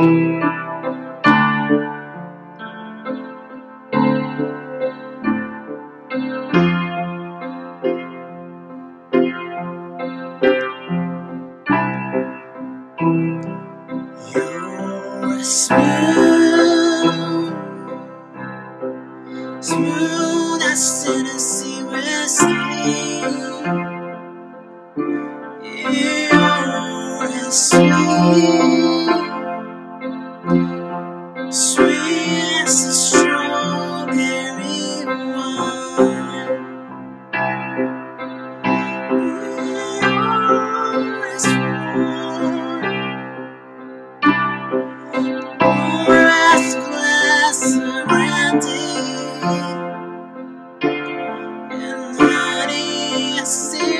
Smooth, smooth as Tennessee whiskey. You are sweet. Honey,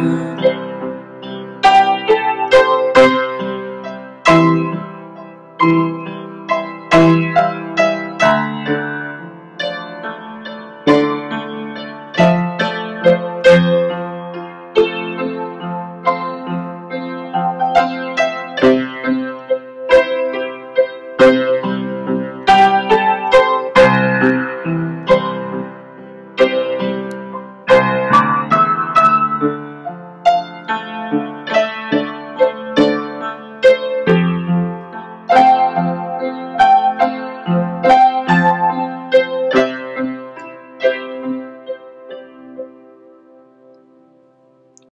thank you